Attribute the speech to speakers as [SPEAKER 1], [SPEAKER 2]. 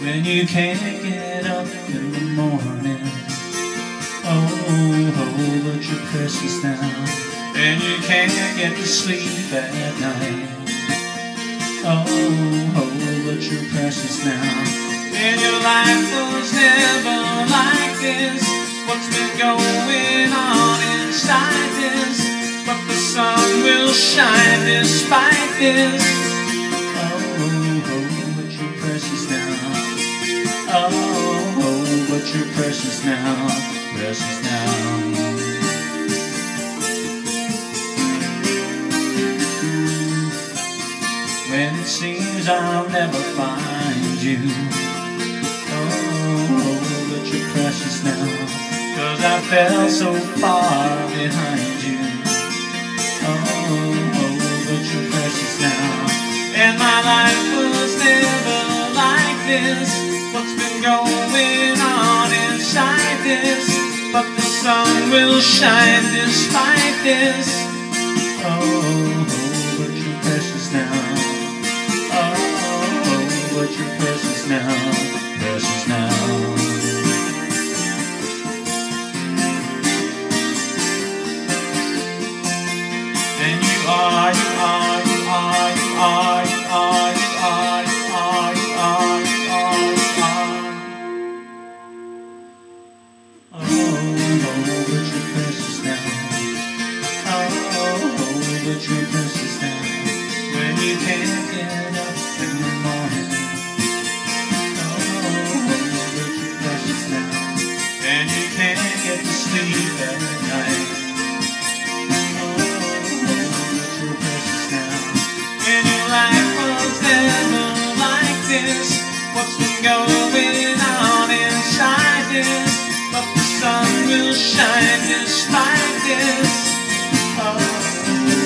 [SPEAKER 1] when you can't get up in the morning. Oh, oh, but you're precious now, and you can't get to sleep at night. Oh, oh, but you're precious now, and your life was never like this. What's been going on inside this? But the sun will shine despite this. You're precious now, precious now. When it seems I'll never find you. Oh, but you're precious now. Cause I fell so far behind you. Oh, but you're precious now. And my life was never like this. What's been going on? But the sun will shine despite this. Oh, oh, but you're precious now. Oh, oh, but you're precious now, precious now. And you are, you are, you can't get up in the morning. Oh, oh, you're precious now. And you can't get to sleep at night. Oh, you're precious now. And your life was never like this. What's been going on inside? But the sun will shine despite this. Oh,